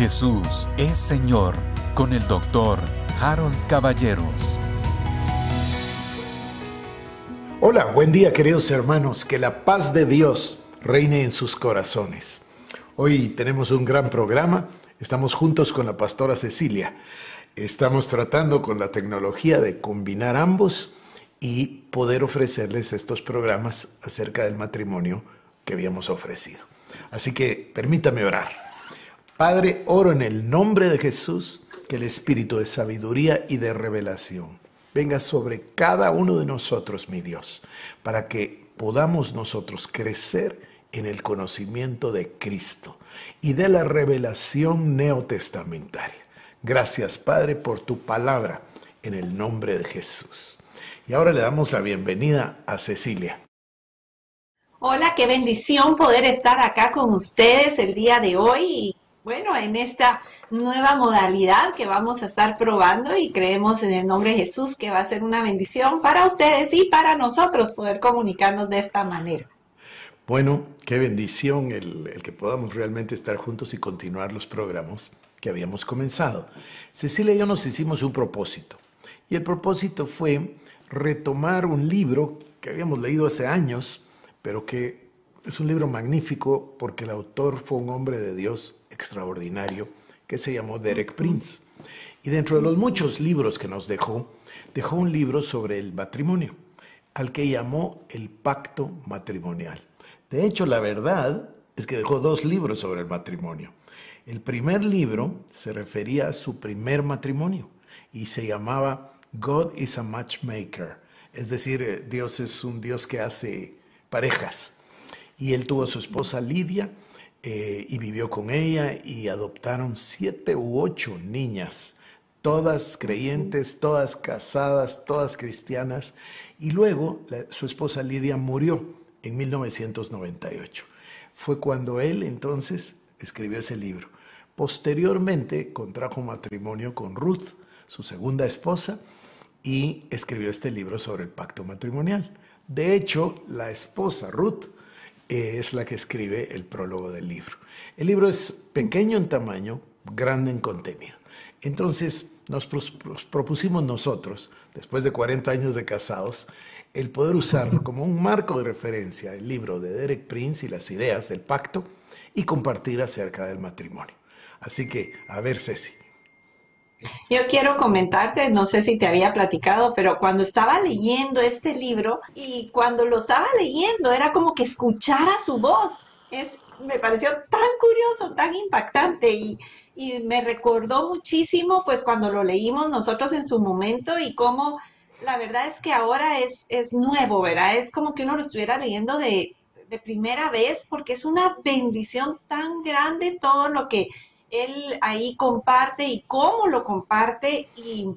Jesús es Señor con el doctor Harold Caballeros. Hola, buen día queridos hermanos, que la paz de Dios reine en sus corazones. Hoy tenemos un gran programa, estamos juntos con la pastora Cecilia. Estamos tratando con la tecnología de combinar ambos y poder ofrecerles estos programas acerca del matrimonio que habíamos ofrecido. Así que permítame orar. Padre, oro en el nombre de Jesús que el espíritu de sabiduría y de revelación venga sobre cada uno de nosotros, mi Dios, para que podamos nosotros crecer en el conocimiento de Cristo y de la revelación neotestamentaria. Gracias, Padre, por tu palabra en el nombre de Jesús. Y ahora le damos la bienvenida a Cecilia. Hola, qué bendición poder estar acá con ustedes el día de hoy bueno, en esta nueva modalidad que vamos a estar probando y creemos en el nombre de Jesús que va a ser una bendición para ustedes y para nosotros poder comunicarnos de esta manera. Bueno, qué bendición el, que podamos realmente estar juntos y continuar los programas que habíamos comenzado. Cecilia y yo nos hicimos un propósito y el propósito fue retomar un libro que habíamos leído hace años, pero que es un libro magnífico porque el autor fue un hombre de Dios extraordinario que se llamó Derek Prince. Y dentro de los muchos libros que nos dejó, dejó un libro sobre el matrimonio, al que llamó el pacto matrimonial. De hecho, la verdad es que dejó dos libros sobre el matrimonio. El primer libro se refería a su primer matrimonio y se llamaba God is a Matchmaker, es decir, eh, Dios es un Dios que hace parejas y él tuvo a su esposa Lidia eh, y vivió con ella y adoptaron siete u ocho niñas, todas creyentes, todas casadas, todas cristianas. Y luego su esposa Lidia murió en 1998. Fue cuando él entonces escribió ese libro. Posteriormente contrajo matrimonio con Ruth, su segunda esposa, y escribió este libro sobre el pacto matrimonial. De hecho, la esposa Ruth es la que escribe el prólogo del libro. El libro es pequeño en tamaño, grande en contenido. Entonces nos propusimos nosotros, después de 40 años de casados, el poder usar como un marco de referencia el libro de Derek Prince y las ideas del pacto y compartir acerca del matrimonio. Así que, a ver, Ceci, yo quiero comentarte, no sé si te había platicado, pero cuando estaba leyendo este libro y cuando lo estaba leyendo era como que escuchara su voz. Es, me pareció tan curioso, tan impactante y, y me recordó muchísimo pues cuando lo leímos nosotros en su momento y cómo la verdad es que ahora es, es nuevo, ¿verdad? Es como que uno lo estuviera leyendo de, de primera vez porque es una bendición tan grande todo lo que él ahí comparte y cómo lo comparte y,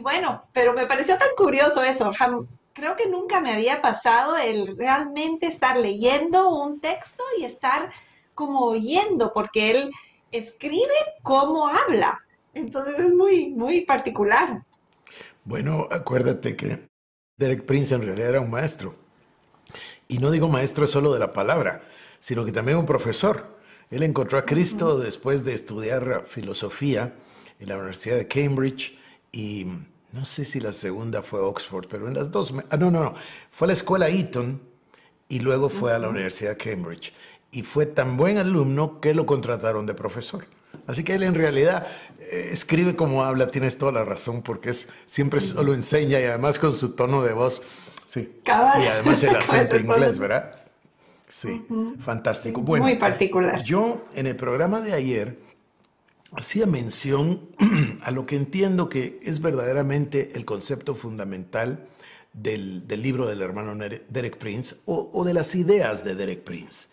bueno, pero me pareció tan curioso eso. Creo que nunca me había pasado el realmente estar leyendo un texto y estar como oyendo, porque él escribe como habla. Entonces es muy, muy particular. Bueno, acuérdate que Derek Prince en realidad era un maestro. Y no digo maestro solo de la palabra, sino que también un profesor. Él encontró a Cristo después de estudiar filosofía en la Universidad de Cambridge y no sé si la segunda fue Oxford, pero en las dos... Ah, no, no, no. Fue a la escuela Eton y luego fue a la Universidad de Cambridge. Y fue tan buen alumno que lo contrataron de profesor. Así que él en realidad eh, escribe como habla, tienes toda la razón, porque es siempre solo enseña y además con su tono de voz. Sí. Y además el acento inglés, ¿verdad? Sí, fantástico. Bueno, muy particular. Yo en el programa de ayer hacía mención a lo que entiendo que es verdaderamente el concepto fundamental del, libro del hermano Derek Prince o, o, de las ideas de Derek Prince,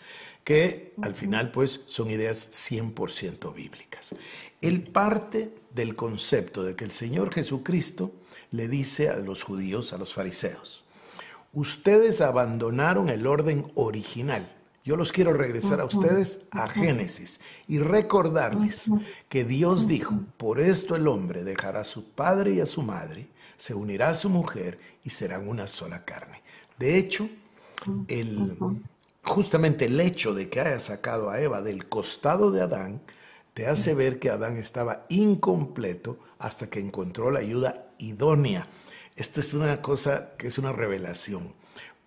que al final pues son ideas 100% bíblicas. Él parte del concepto de que el Señor Jesucristo le dice a los judíos, a los fariseos, ustedes abandonaron el orden original. Yo los quiero regresar a ustedes a Génesis y recordarles que Dios dijo, por esto el hombre dejará a su padre y a su madre, se unirá a su mujer y serán una sola carne. De hecho, el, justamente el hecho de que haya sacado a Eva del costado de Adán te hace ver que Adán estaba incompleto hasta que encontró la ayuda idónea. Esto es una cosa que es una revelación,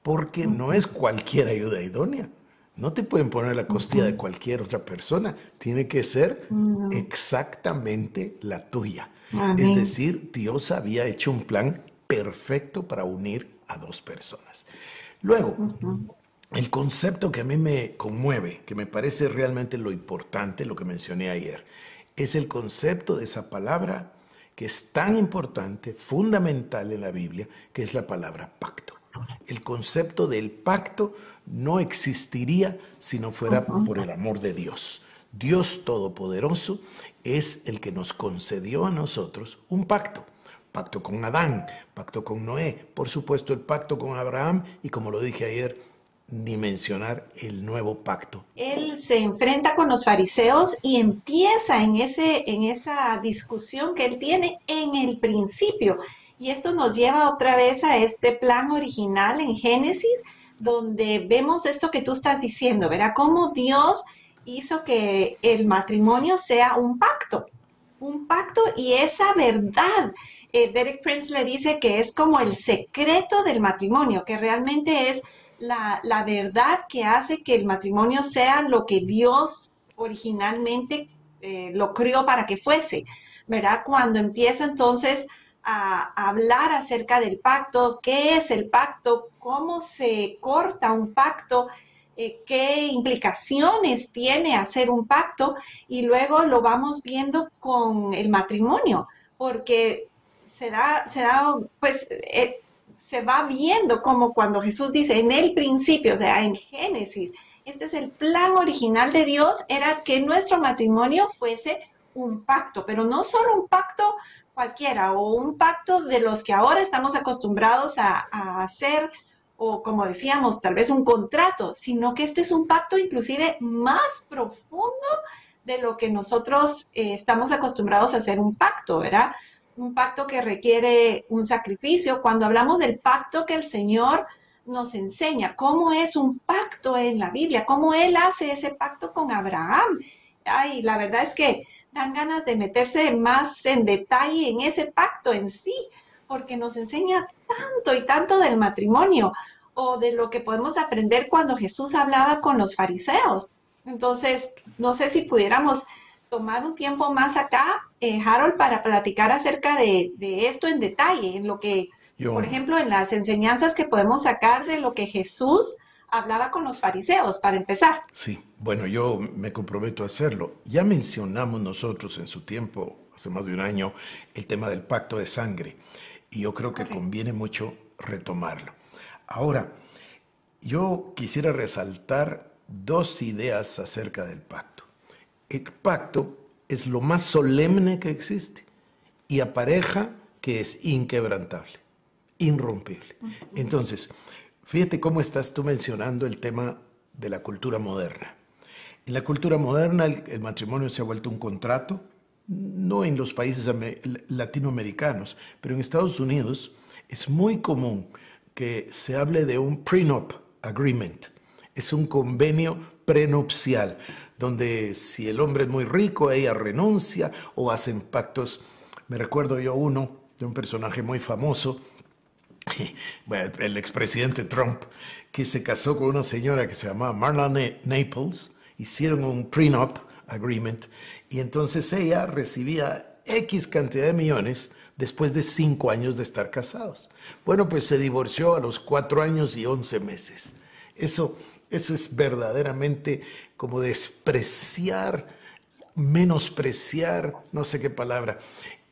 porque no es cualquier ayuda idónea. No te pueden poner la costilla de cualquier otra persona, tiene que ser exactamente la tuya. Es decir, Dios había hecho un plan perfecto para unir a dos personas. Luego, el concepto que a mí me conmueve, que me parece realmente lo importante, lo que mencioné ayer, es el concepto de esa palabra que es tan importante, fundamental en la Biblia, que es la palabra pacto. El concepto del pacto no existiría si no fuera por el amor de Dios. Dios Todopoderoso es el que nos concedió a nosotros un pacto. Pacto con Adán, pacto con Noé, por supuesto el pacto con Abraham y como lo dije ayer, ni mencionar el nuevo pacto. Él se enfrenta con los fariseos y empieza en, ese, en esa discusión que él tiene en el principio. Y esto nos lleva otra vez a este plan original en Génesis, donde vemos esto que tú estás diciendo, ¿verdad? Cómo Dios hizo que el matrimonio sea un pacto, un pacto y esa verdad. Eh, Derek Prince le dice que es como el secreto del matrimonio, que realmente es la, verdad que hace que el matrimonio sea lo que Dios originalmente eh, lo creó para que fuese, ¿verdad? Cuando empieza entonces a, hablar acerca del pacto, qué es el pacto, cómo se corta un pacto, eh, qué implicaciones tiene hacer un pacto y luego lo vamos viendo con el matrimonio, porque será, será pues, eh, se va viendo como cuando Jesús dice en el principio, o sea, en Génesis, este es el plan original de Dios, era que nuestro matrimonio fuese un pacto, pero no solo un pacto cualquiera o un pacto de los que ahora estamos acostumbrados a, hacer o como decíamos, tal vez un contrato, sino que este es un pacto inclusive más profundo de lo que nosotros eh, estamos acostumbrados a hacer un pacto, ¿verdad? Un pacto que requiere un sacrificio. Cuando hablamos del pacto que el Señor nos enseña, cómo es un pacto en la Biblia, cómo Él hace ese pacto con Abraham. Ay, la verdad es que dan ganas de meterse más en detalle en ese pacto en sí, porque nos enseña tanto y tanto del matrimonio o de lo que podemos aprender cuando Jesús hablaba con los fariseos. Entonces, no sé si pudiéramos tomar un tiempo más acá, eh, Harold, para platicar acerca de, esto en detalle, en lo que, por ejemplo, en las enseñanzas que podemos sacar de lo que Jesús hablaba con los fariseos, para empezar. Sí, bueno, yo me comprometo a hacerlo. Ya mencionamos nosotros en su tiempo, hace más de un año, el tema del pacto de sangre, y yo creo que conviene mucho retomarlo. Ahora, yo quisiera resaltar dos ideas acerca del pacto pacto es lo más solemne que existe y apareja que es inquebrantable, irrompible. Entonces, fíjate cómo estás tú mencionando el tema de la cultura moderna. En la cultura moderna el, matrimonio se ha vuelto un contrato, no en los países latinoamericanos, pero en Estados Unidos es muy común que se hable de un prenup agreement. Es un convenio prenupcial donde si el hombre es muy rico, ella renuncia o hacen pactos. Me recuerdo yo uno de un personaje muy famoso, el expresidente Trump, que se casó con una señora que se llamaba Marla Naples, hicieron un prenup agreement y entonces ella recibía X cantidad de millones después de cinco años de estar casados. Bueno, pues se divorció a los cuatro años y once meses. Eso, eso es verdaderamente como despreciar, menospreciar, no sé qué palabra,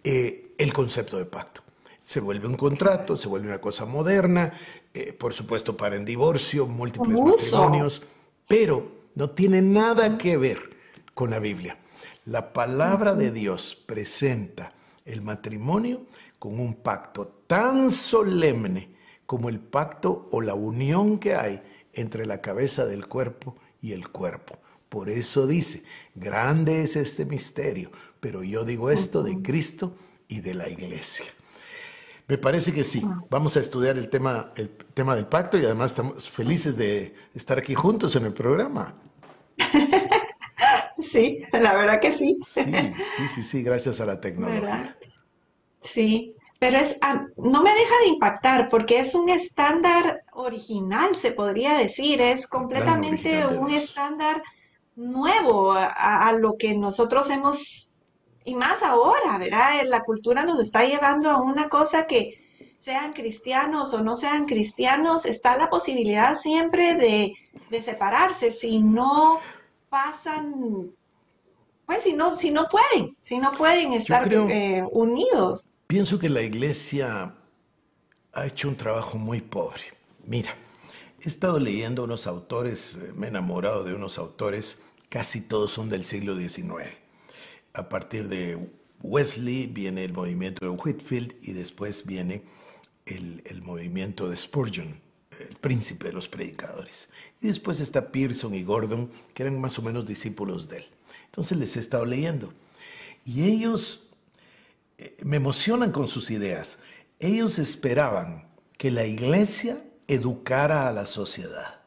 eh, el concepto de pacto. Se vuelve un contrato, se vuelve una cosa moderna, eh, por supuesto para en divorcio, múltiples matrimonios, pero no tiene nada que ver con la Biblia. La palabra de Dios presenta el matrimonio con un pacto tan solemne como el pacto o la unión que hay entre la cabeza del cuerpo y el cuerpo. Por eso dice, grande es este misterio, pero yo digo esto de Cristo y de la iglesia. Me parece que sí. Vamos a estudiar el tema, el tema del pacto y además estamos felices de estar aquí juntos en el programa. Sí, la verdad que sí. Sí, sí, sí, sí, gracias a la tecnología. ¿Verdad? Sí, pero es, ah, no me deja de impactar porque es un estándar original, se podría decir, es completamente un estándar nuevo a, a- a lo que nosotros hemos, y más ahora, ¿verdad? La cultura nos está llevando a una cosa que sean cristianos o no sean cristianos, está la posibilidad siempre de, de separarse si no pasan, pues si no, si no pueden, si no pueden estar creo- eh, unidos. Pienso que la iglesia ha hecho un trabajo muy pobre. Mira, he estado leyendo unos autores, eh, me he enamorado de unos autores, casi todos son del siglo XIX. A partir de Wesley viene el movimiento de Whitfield y después viene el, movimiento de Spurgeon, el príncipe de los predicadores. Y después está Pearson y Gordon, que eran más o menos discípulos de él. Entonces les he estado leyendo. Y ellos me emocionan con sus ideas. Ellos esperaban que la iglesia educara a la sociedad.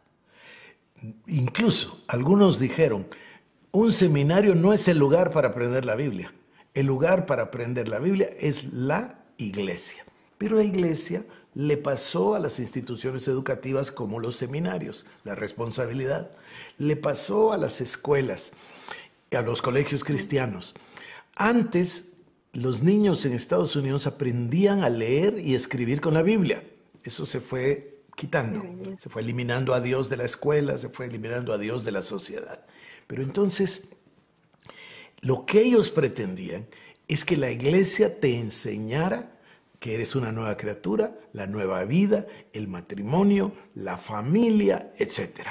Incluso algunos dijeron, un seminario no es el lugar para aprender la Biblia. El lugar para aprender la Biblia es la iglesia. Pero la iglesia le pasó a las instituciones educativas como los seminarios, la responsabilidad. Le pasó a las escuelas, a los colegios cristianos. Antes, los niños en Estados Unidos aprendían a leer y escribir con la Biblia. Eso se fue quitando, se fue eliminando a Dios de la escuela, se fue eliminando a Dios de la sociedad. Pero entonces, lo que ellos pretendían es que la iglesia te enseñara que eres una nueva criatura, la nueva vida, el matrimonio, la familia, etc.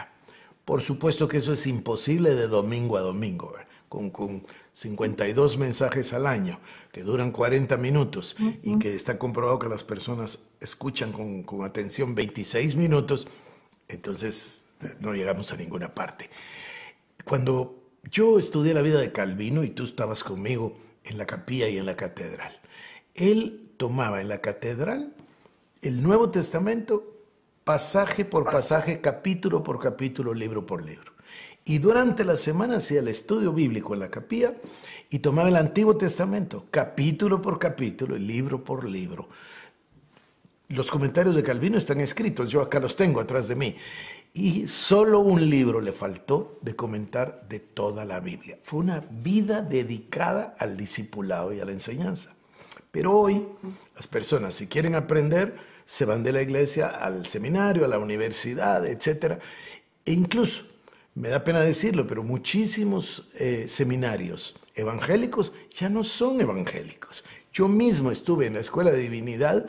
Por supuesto que eso es imposible de domingo a domingo, con 52 mensajes al año que duran 40 minutos y que está comprobado que las personas escuchan con, con atención 26 minutos, entonces eh, no llegamos a ninguna parte. Cuando yo estudié la vida de Calvino y tú estabas conmigo en la capilla y en la catedral, él tomaba en la catedral el Nuevo Testamento pasaje por pasaje, capítulo por capítulo, libro por libro. Y durante la semana hacía el estudio bíblico en la capilla y tomaba el Antiguo Testamento, capítulo por capítulo, libro por libro. Los comentarios de Calvino están escritos, yo acá los tengo atrás de mí. Y solo un libro le faltó de comentar de toda la Biblia. Fue una vida dedicada al discipulado y a la enseñanza. Pero hoy las personas, si quieren aprender, se van de la iglesia al seminario, a la universidad, etc. E incluso, me da pena decirlo, pero muchísimos eh, seminarios evangélicos ya no son evangélicos. Yo mismo estuve en la Escuela de Divinidad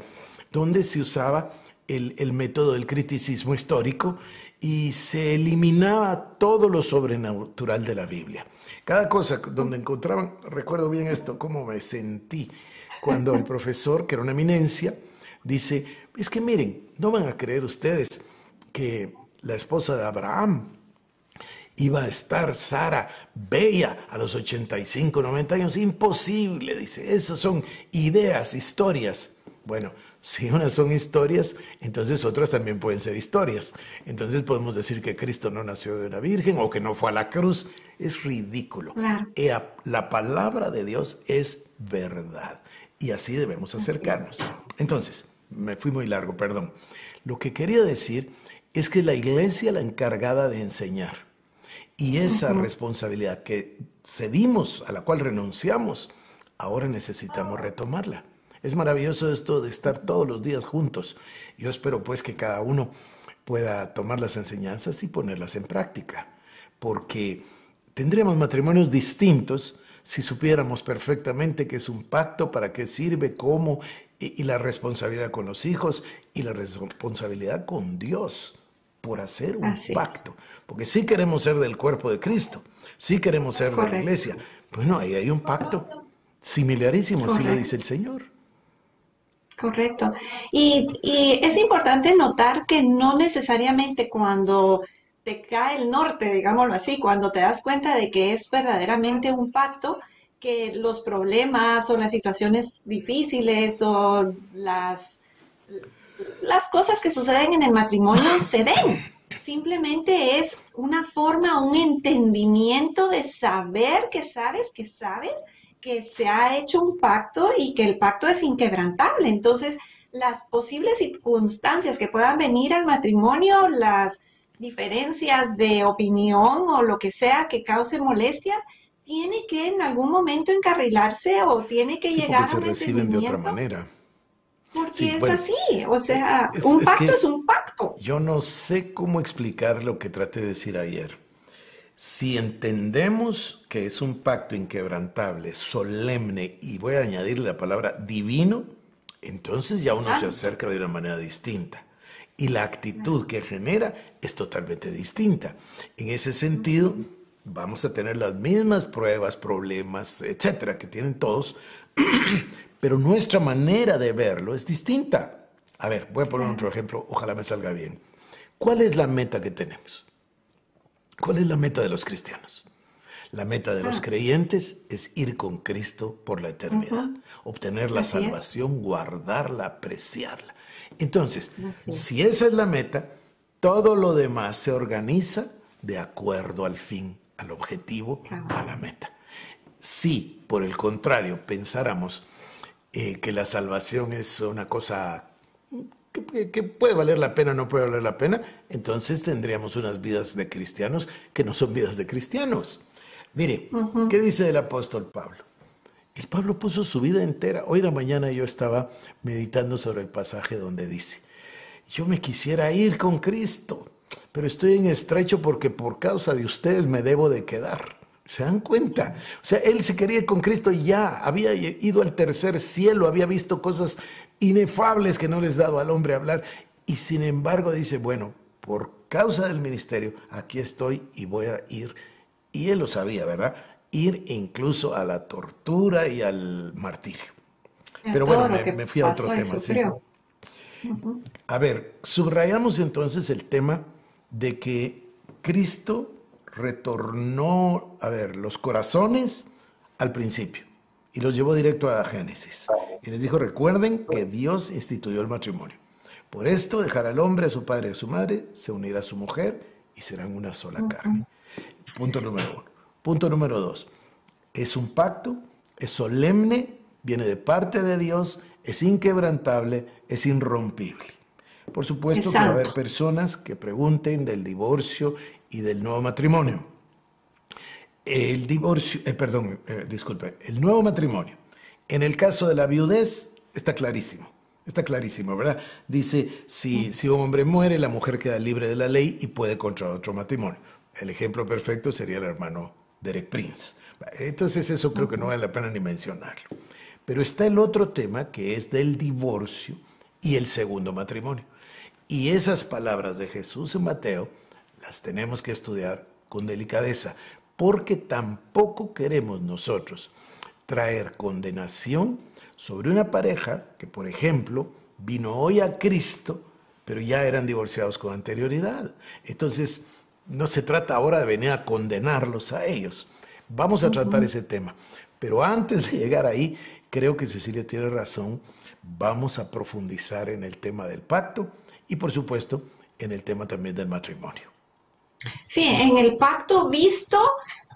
donde se usaba el, el método del criticismo histórico y se eliminaba todo lo sobrenatural de la Biblia. Cada cosa donde encontraban, recuerdo bien esto, cómo me sentí cuando el profesor, que era una eminencia, dice, es que miren, no van a creer ustedes que la esposa de Abraham iba a estar Sara bella a los 85, 90 años. Imposible, dice. Esas son ideas, historias. Bueno, si unas son historias, entonces otras también pueden ser historias. Entonces podemos decir que Cristo no nació de una virgen o que no fue a la cruz. Es ridículo. Claro. Ea- La palabra de Dios es verdad. Y así debemos acercarnos. Entonces, me fui muy largo, perdón. Lo que quería decir es que la iglesia es la encargada de enseñar. Y esa responsabilidad que cedimos, a la cual renunciamos, ahora necesitamos retomarla. Es maravilloso esto de estar todos los días juntos. Yo espero pues que cada uno pueda tomar las enseñanzas y ponerlas en práctica, porque tendríamos matrimonios distintos si supiéramos perfectamente que es un pacto, para qué sirve, cómo, y, y la responsabilidad con los hijos y la responsabilidad con Dios por hacer un Así es. pacto. Porque sí queremos ser del cuerpo de Cristo, sí queremos ser de la Correcto. iglesia. Bueno, ahí hay un pacto similarísimo, así lo Correcto. dice el Señor. Correcto. Y, y es importante notar que no necesariamente cuando te cae el norte, digámoslo así, cuando te das cuenta de que es verdaderamente un pacto, que los problemas o las situaciones difíciles o las, las cosas que suceden en el matrimonio se den, simplemente es una forma, un entendimiento de saber que sabes, que sabes que se ha hecho un pacto y que el pacto es inquebrantable. Entonces, las posibles circunstancias que puedan venir al matrimonio, las diferencias de opinión o lo que sea que cause molestias, tiene que en algún momento encarrilarse o tiene que llegar a un se reciben de otra manera. Porque es así, o sea, un pacto es, un pacto. Yo no sé cómo explicar lo que traté de decir ayer. Si entendemos que es un pacto inquebrantable, solemne, y voy a añadir la palabra divino, entonces ya uno se acerca de una manera distinta. Y la actitud que genera es totalmente distinta. En ese sentido, vamos a tener las mismas pruebas, problemas, etcétera, que tienen todos, pero nuestra manera de verlo es distinta. A ver, voy a poner otro ejemplo, ojalá me salga bien. ¿Cuál es la meta que tenemos? ¿Cuál es la meta de los cristianos? La meta de los ah. creyentes es ir con Cristo por la eternidad, obtener la salvación, guardarla, apreciarla. Entonces, si esa es la meta, todo lo demás se organiza de acuerdo al fin, al objetivo, a la meta. Si, por el contrario, pensáramos eh, que la salvación es una cosa que, puede valer la pena, no puede valer la pena, entonces tendríamos unas vidas de cristianos que no son vidas de cristianos. Mire, ¿qué dice el apóstol Pablo? El Pablo puso su vida entera. Hoy en la mañana yo estaba meditando sobre el pasaje donde dice, yo me quisiera ir con Cristo, pero estoy en estrecho porque por causa de ustedes me debo de quedar. ¿Se dan cuenta? O sea, él se quería ir con Cristo y ya había ido al tercer cielo, había visto cosas inefables que no les dado al hombre hablar. Y sin embargo dice, bueno, por causa del ministerio, aquí estoy y voy a ir. Y él lo sabía, ¿verdad? Ir incluso a la tortura y al martirio. Pero bueno, me, fui a otro tema. A ver, subrayamos entonces el tema de que Cristo retornó, a ver, los corazones al principio y los llevó directo a Génesis. Y les dijo, recuerden que Dios instituyó el matrimonio. Por esto dejará al hombre a su padre y a su madre, se unirá a su mujer y serán una sola carne. Punto número uno. Punto número dos. Es un pacto, es solemne, viene de parte de Dios, es inquebrantable, es irrompible. Por supuesto que va a haber personas que pregunten del divorcio y del nuevo matrimonio. El divorcio, eh, perdón, eh, disculpe, el nuevo matrimonio. En el caso de la viudez está clarísimo, está clarísimo, ¿verdad? Dice, si, si un hombre muere, la mujer queda libre de la ley y puede contraer otro matrimonio. El ejemplo perfecto sería el hermano Derek Prince. Entonces eso creo que no vale la pena ni mencionarlo. Pero está el otro tema que es del divorcio y el segundo matrimonio. Y esas palabras de Jesús en Mateo las tenemos que estudiar con delicadeza, porque tampoco queremos nosotros traer condenación sobre una pareja que, por ejemplo, vino hoy a Cristo, pero ya eran divorciados con anterioridad. Entonces, no se trata ahora de venir a condenarlos a ellos. Vamos a tratar ese tema. Pero antes de llegar ahí, creo que Cecilia tiene razón. Vamos a profundizar en el tema del pacto y, por supuesto, en el tema también del matrimonio. Sí, en el pacto visto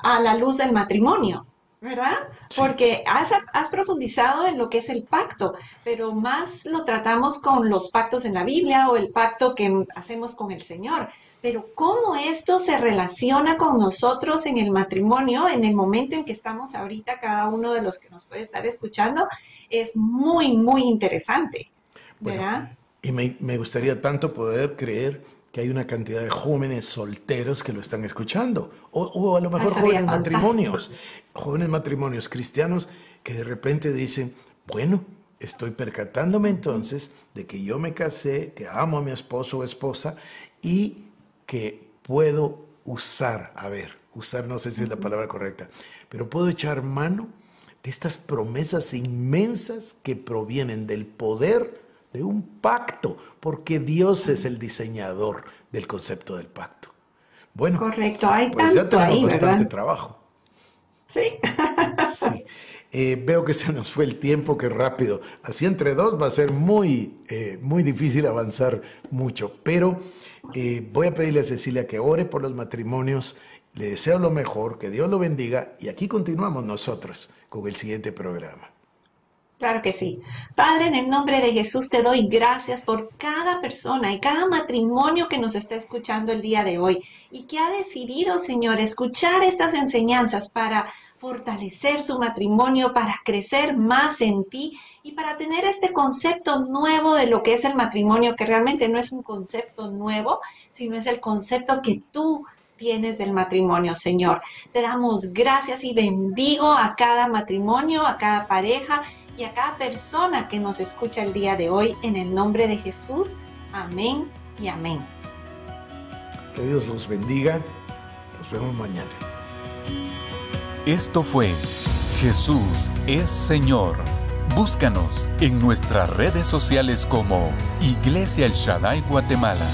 a la luz del matrimonio, ¿verdad? Porque has, has, profundizado en lo que es el pacto, pero más lo tratamos con los pactos en la Biblia o el pacto que hacemos con el Señor. Pero cómo esto se relaciona con nosotros en el matrimonio, en el momento en que estamos ahorita, cada uno de los que nos puede estar escuchando, es muy, muy interesante. ¿verdad? y me, me gustaría tanto poder creer que hay una cantidad de jóvenes solteros que lo están escuchando, o, a lo mejor jóvenes matrimonios, jóvenes matrimonios cristianos que de repente dicen, bueno, estoy percatándome entonces de que yo me casé, que amo a mi esposo o esposa y que puedo usar, a ver, usar no sé si es la palabra correcta, pero puedo echar mano de estas promesas inmensas que provienen del poder de un pacto, porque Dios es el diseñador del concepto del pacto. Bueno, correcto, hay pues ya tenemos bastante trabajo. Sí. sí. Eh, veo que se nos fue el tiempo, que rápido. Así entre dos va a ser muy, eh, muy difícil avanzar mucho, pero Eh, voy a pedirle a Cecilia que ore por los matrimonios. Le deseo lo mejor, que Dios lo bendiga y aquí continuamos nosotros con el siguiente programa. Claro que sí. Padre, en el nombre de Jesús te doy gracias por cada persona y cada matrimonio que nos está escuchando el día de hoy y que ha decidido, Señor, escuchar estas enseñanzas para fortalecer su matrimonio, para crecer más en ti y para tener este concepto nuevo de lo que es el matrimonio, que realmente no es un concepto nuevo, sino es el concepto que tú tienes del matrimonio, Señor. Te damos gracias y bendigo a cada matrimonio, a cada pareja y a cada persona que nos escucha el día de hoy en el nombre de Jesús. Amén y amén. Que Dios los bendiga. Nos vemos mañana. Esto fue Jesús es Señor. Búscanos en nuestras redes sociales como Iglesia El Shaddai Guatemala.